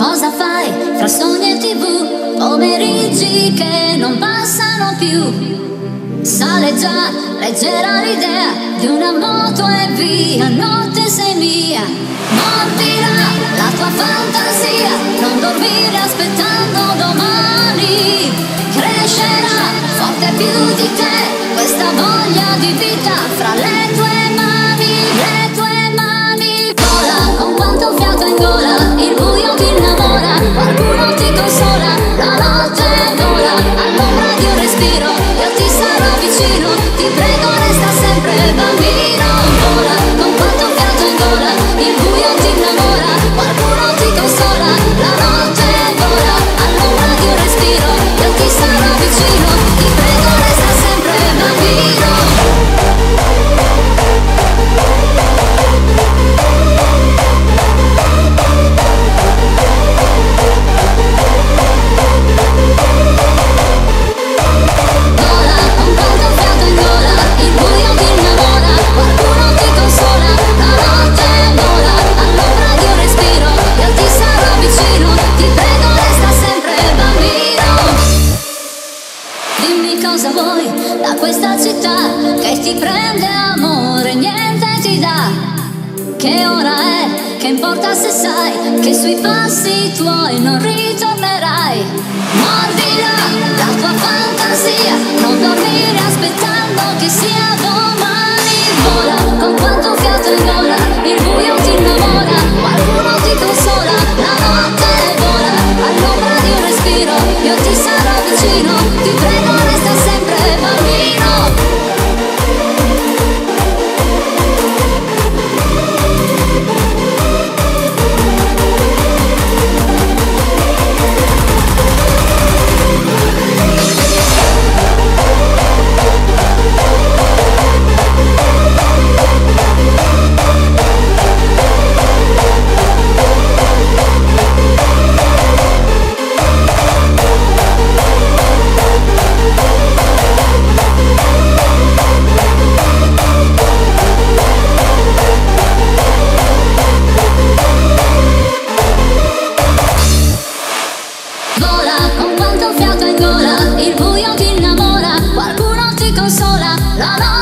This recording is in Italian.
Cosa fai fra sogni e tv? Pomeriggi che non passano più. Sale già, leggera l'idea di una moto e via, notte sei mia. Morbida la tua fantasia, non dormire aspettando domani. Crescerà forte più di te, Dimmi cosa vuoi da questa città che ti prende amore, niente ti dà. Che ora è? Che importa se sai che sui passi tuoi non ritornerai? Mordila la tua fantasia, non dormire aspettando che sia domani. un fiato in gola, il buio ti innamora, qualcuno ti consola, la notte